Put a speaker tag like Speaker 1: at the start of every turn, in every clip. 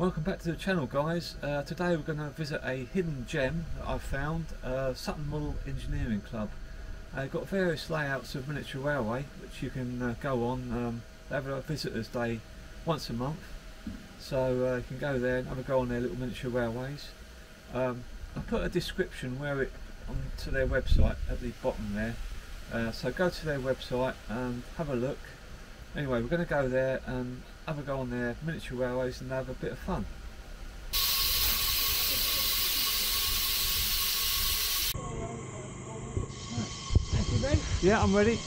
Speaker 1: welcome back to the channel guys. Uh, today we're going to visit a hidden gem that I found, uh, Sutton Model Engineering Club. Uh, they've got various layouts of miniature railway which you can uh, go on. Um, they have a visitors day once a month so uh, you can go there and have a go on their little miniature railways. Um, I put a description where it onto their website at the bottom there uh, so go to their website and have a look. Anyway we're going to go there and have a go on their miniature railways and have a bit of fun. Yeah, I'm ready.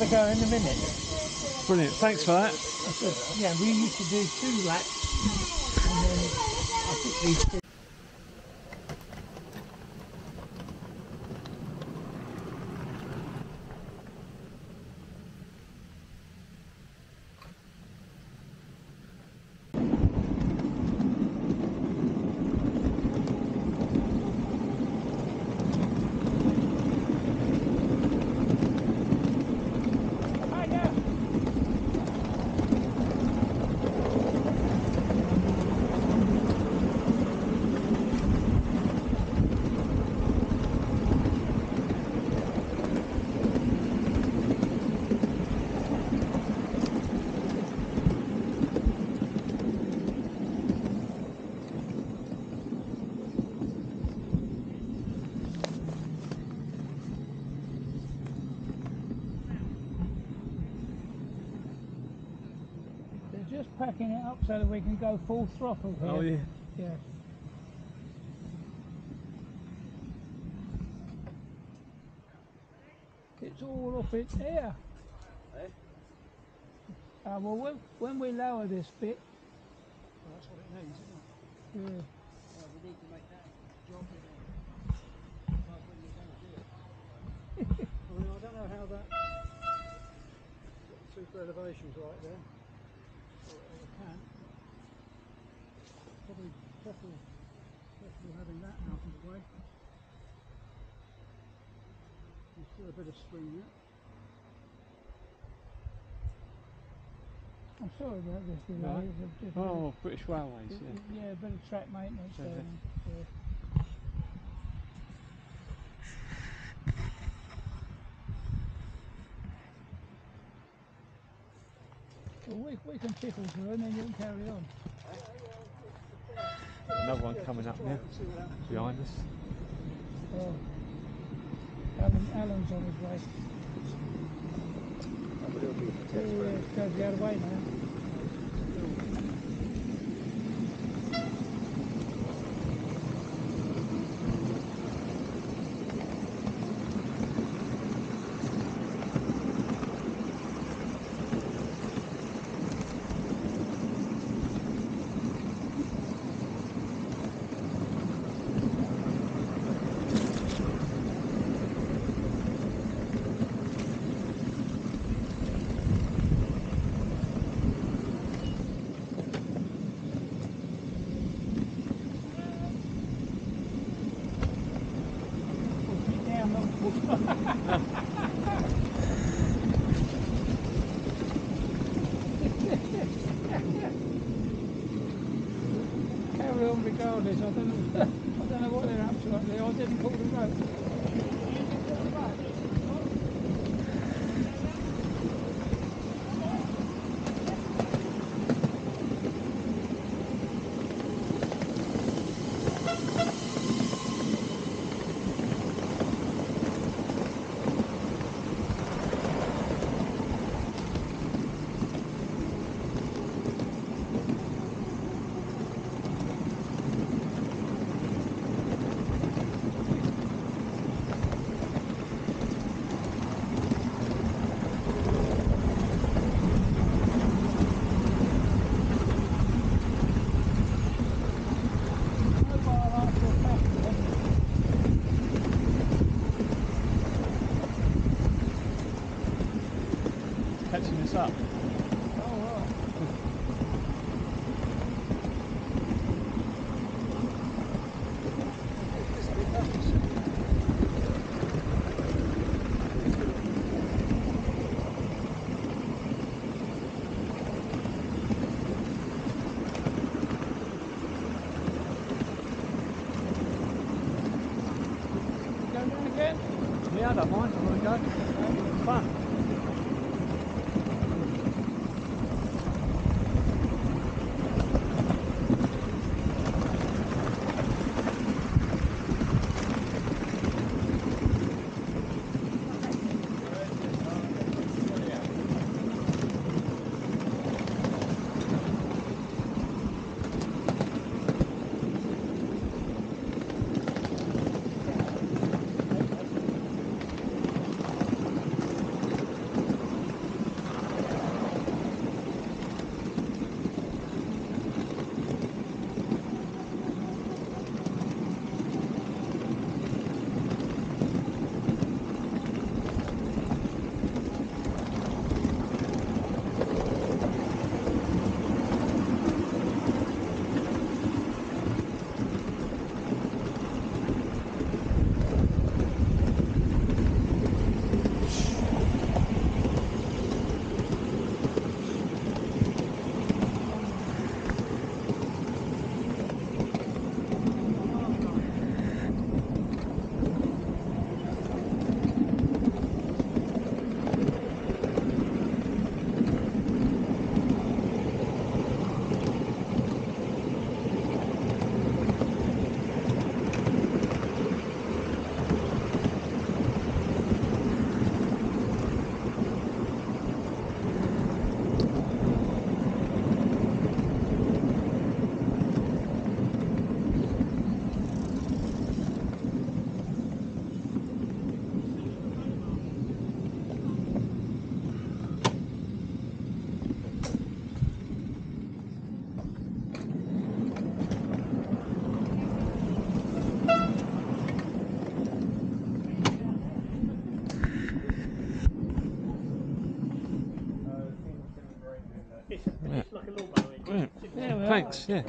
Speaker 2: Another go in a minute.
Speaker 1: Brilliant. Thanks for that.
Speaker 2: Said, yeah, we used to do two laps, and then I think these two. just packing it up so that we can go full throttle here.
Speaker 1: Oh yeah.
Speaker 2: Yeah. It's all up in here.
Speaker 3: Eh?
Speaker 2: Uh, well, when, when we lower this bit,
Speaker 3: Well, that's what it needs, isn't it?
Speaker 2: yeah,
Speaker 3: Well, we need to make that job in there. Like when you're going to do it. I mean, I don't know how that. Super elevations right there. Probably preferable, preferable having that out of the way. There's still a bit of there.
Speaker 2: I'm sorry about this delay.
Speaker 1: Right.
Speaker 2: It's a- just-
Speaker 1: Oh, British Railways. Yeah.
Speaker 2: yeah, a bit of track maintenance
Speaker 1: Yeah.
Speaker 2: going. Yeah. Well, we, we can tickle through and then you can carry on.
Speaker 1: Another one coming up now
Speaker 3: See what happens.
Speaker 1: behind us.
Speaker 2: Oh. Alan, Alan's on his way.
Speaker 3: But it'll be
Speaker 2: Yeah,
Speaker 3: test round.
Speaker 2: it's goes the other way now. Push it down, not push. Carry on regardless. I don't know. I don't know what they're up to up there. I didn't pull the rope. Mobile after a passenger.
Speaker 1: Catching us up.
Speaker 2: Oh, right.
Speaker 4: Thanks. Yeah.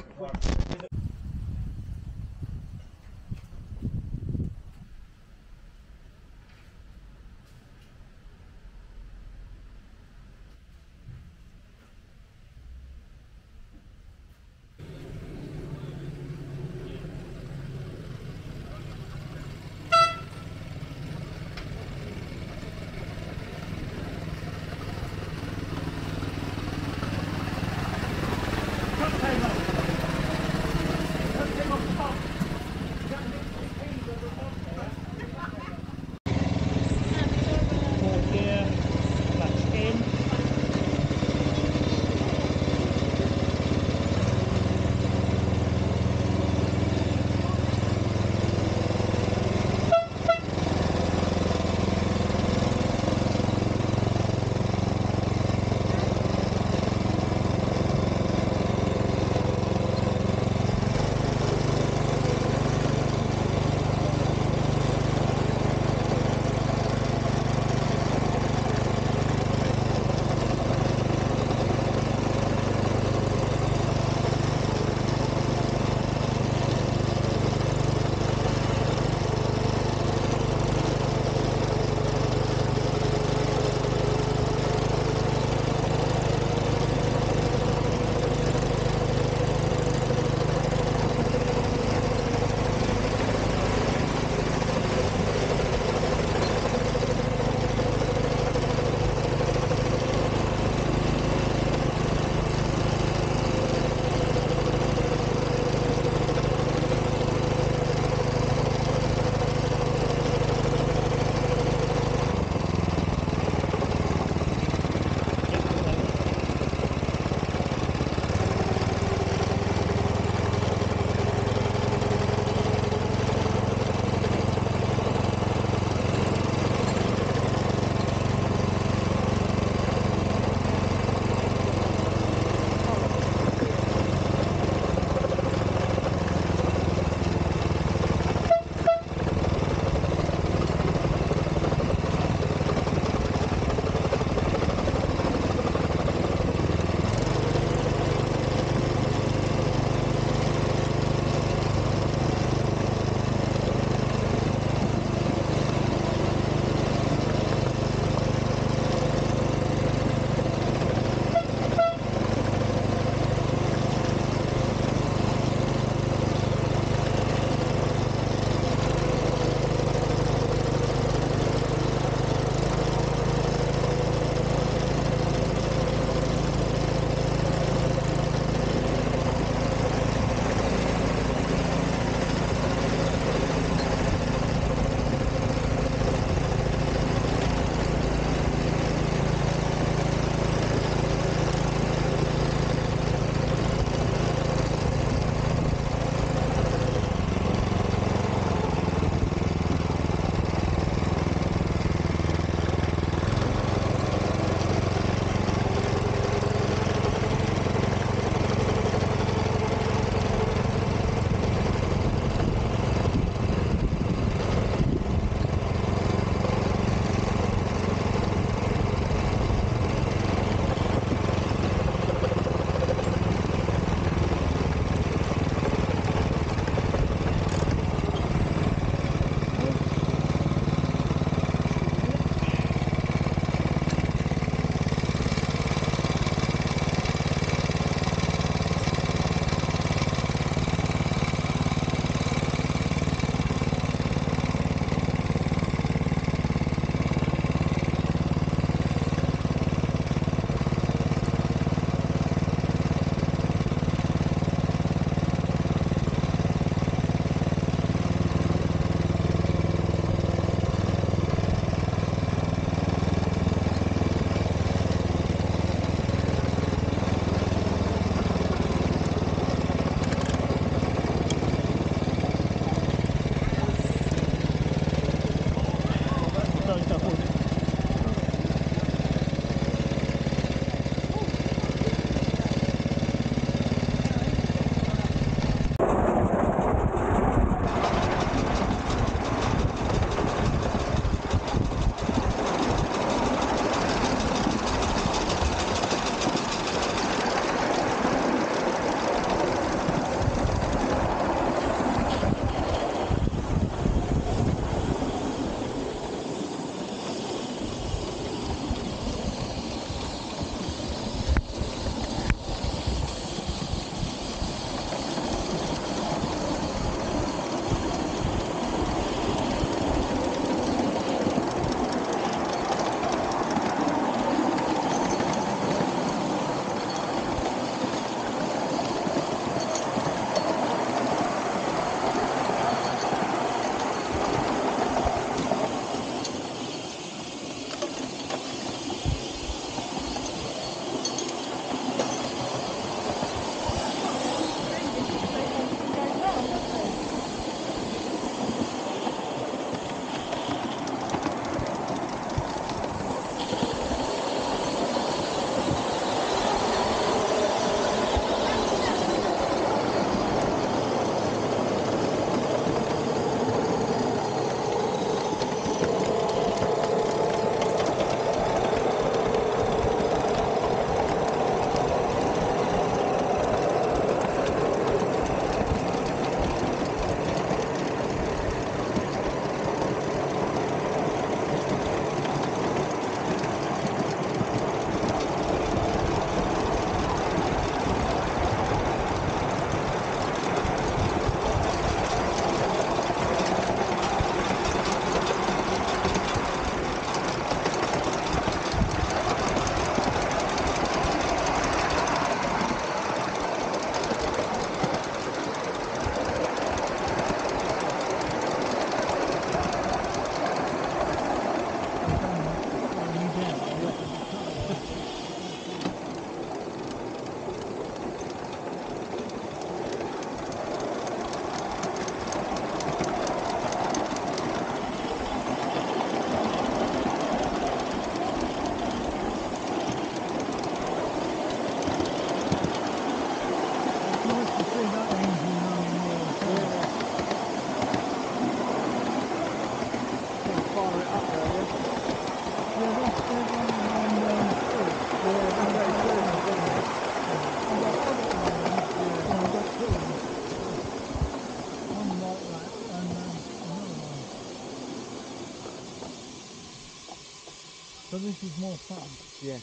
Speaker 2: This is more fun.
Speaker 1: Yeah.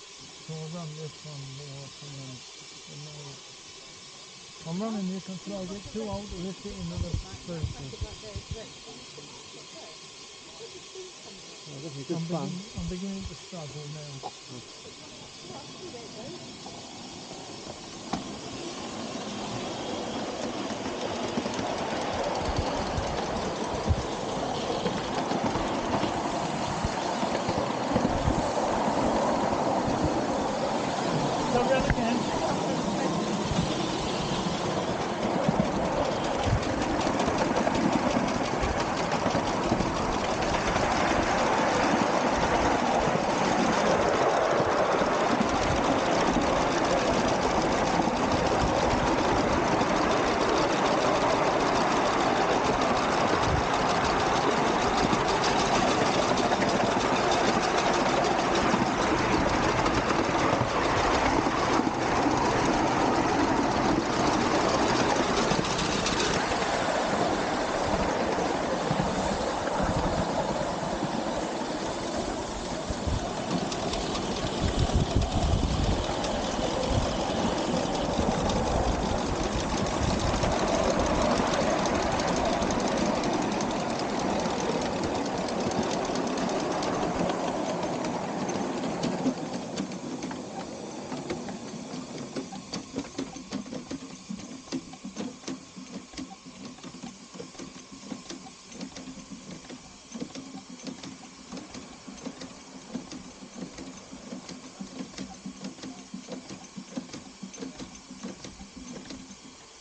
Speaker 2: So I'll run this one more and then the nose. I'm running this until I get too old to lift it into the vertical.
Speaker 1: Oh,
Speaker 2: I'm, begin, I'm beginning to struggle now. So run again.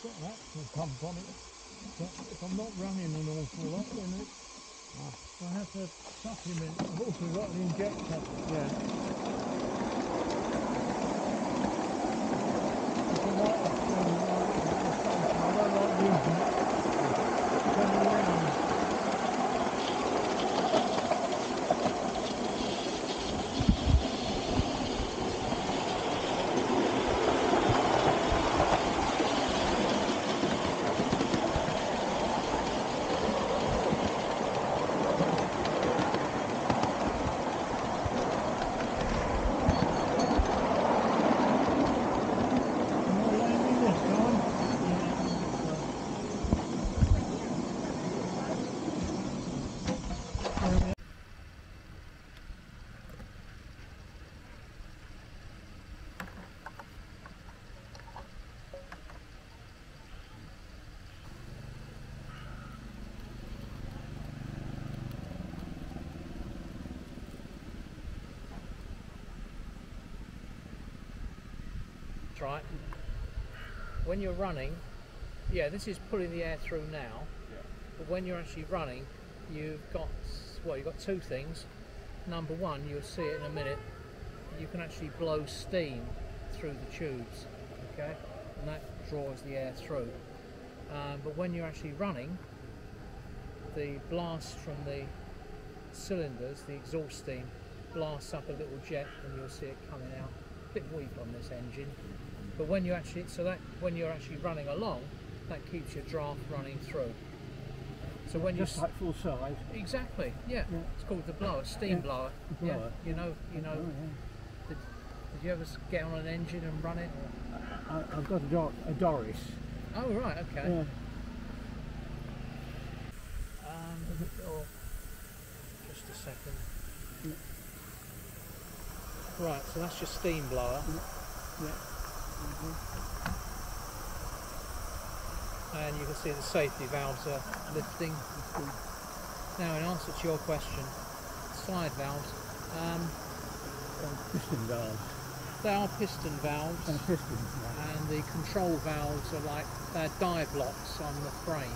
Speaker 2: got that to pump on it. But if I'm not running an awful lot, then it, I have to supplement. I've also got an injector.
Speaker 1: Yeah.
Speaker 2: It's a right up and right at the station. I don't like using it. Turn around. Am I landing this time? Yeah.
Speaker 5: That's right. When you're running, yeah, this is pulling the air through now. Yeah. But when you're actually running, you've got well, you've got two things. Number one, you'll see it in a minute. You can actually blow steam through the tubes, okay, and that draws the air through. Um, but when you're actually running, the blast from the cylinders, the exhaust steam, blasts up a little jet, and you'll see it coming out. A bit weak on this engine, but when you actually so that when you're actually running along, that keeps your draft running through. So when you
Speaker 2: Just like full size.
Speaker 5: exactly, yeah,
Speaker 2: Yeah.
Speaker 5: it's called the blower, steam
Speaker 2: Yeah,
Speaker 5: blower.
Speaker 2: the
Speaker 5: Yeah,
Speaker 2: blower.
Speaker 5: you know, you know.
Speaker 2: Oh, yeah.
Speaker 5: Did, did you ever get on an engine and run it?
Speaker 2: I, I've got a, Dor- a Doris.
Speaker 5: Oh right, okay. Um, oh, just a second. Right, so that's your steam blower.
Speaker 2: Yeah.
Speaker 5: And you can see the safety valves are lifting. Now, in answer to your question, slide valves, um,
Speaker 2: Uh, piston valves.
Speaker 5: they are piston valves,
Speaker 2: And piston valves.
Speaker 5: and the control valves are like they're dive locks on the frame.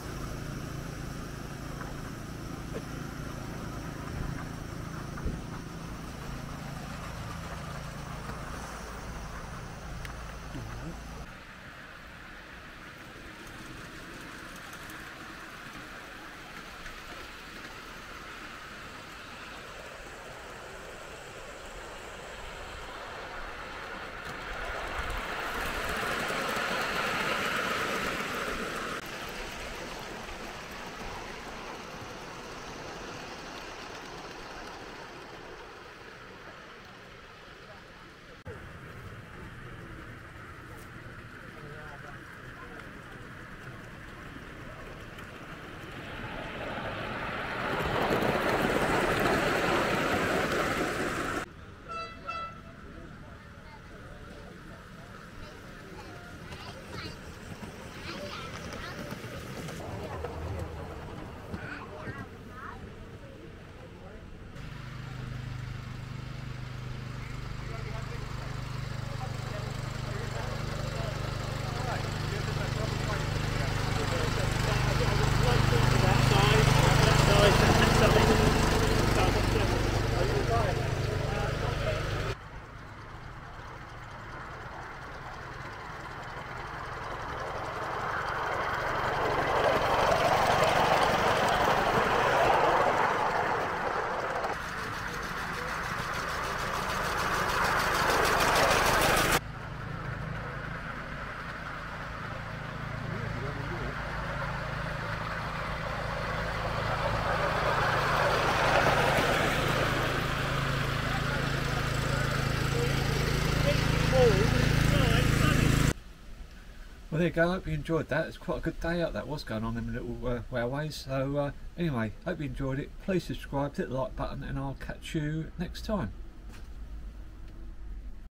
Speaker 1: There you go. Hope you enjoyed that. It's quite a good day out that was going on in the little uh, railways. So, uh, anyway, hope you enjoyed it. Please subscribe, hit the like button, and I'll catch you next time.